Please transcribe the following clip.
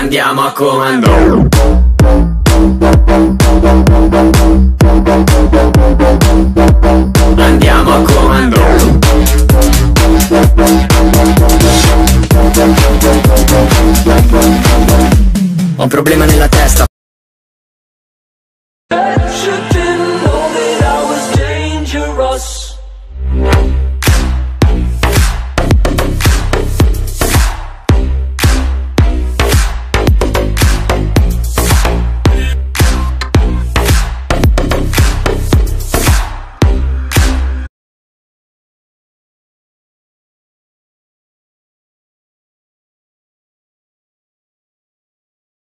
Andiamo a comando. Andiamo a comando. Ho un problema nella testa,